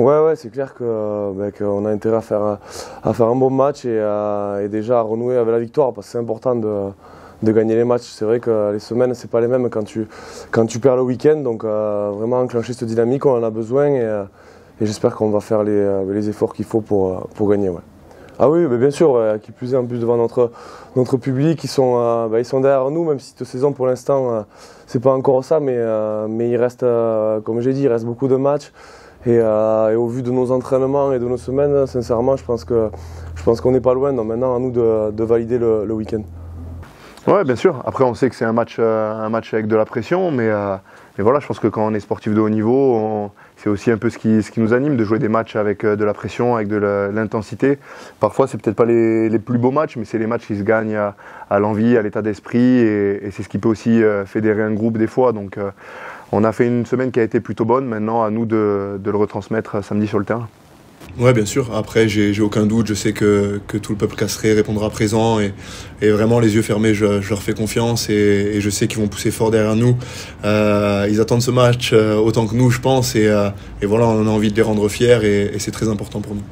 Ouais, ouais, c'est clair que, ben, qu'on a intérêt à faire, à faire un bon match et, déjà à renouer avec la victoire parce que c'est important de, de, gagner les matchs. C'est vrai que les semaines, c'est pas les mêmes quand tu, quand tu perds le week-end. Donc vraiment enclencher cette dynamique, on en a besoin et, j'espère qu'on va faire les, les efforts qu'il faut pour, pour gagner. Ouais. Ah oui, bien sûr, qui plus est en plus devant notre, notre public, ils sont, euh, bah, ils sont derrière nous, même si cette saison pour l'instant euh, c'est pas encore ça, mais, euh, mais il reste, comme j'ai dit, il reste beaucoup de matchs. Et, au vu de nos entraînements et de nos semaines, sincèrement, je pense que je pense qu'on n'est pas loin. Donc maintenant, à nous de, de valider le, week-end. Ouais, bien sûr. Après, on sait que c'est un match, un match avec de la pression, mais et voilà, je pense que quand on est sportif de haut niveau, c'est aussi un peu ce qui, ce qui, nous anime de jouer des matchs avec euh, de la pression, avec de l'intensité. Parfois, c'est peut-être pas les, les, plus beaux matchs, mais c'est les matchs qui se gagnent à, l'envie, à l'état d'esprit, et, c'est ce qui peut aussi euh, fédérer un groupe des fois. Donc, euh, on a fait une semaine qui a été plutôt bonne. Maintenant, à nous de, le retransmettre samedi sur le terrain. Ouais, bien sûr. Après, j'ai aucun doute. Je sais que, tout le peuple casseré répondra présent. Et, vraiment, les yeux fermés, je, leur fais confiance. Et, je sais qu'ils vont pousser fort derrière nous. Euh, ils attendent ce match euh, autant que nous, je pense. Et, euh, et, voilà, on a envie de les rendre fiers. Et c'est très important pour nous.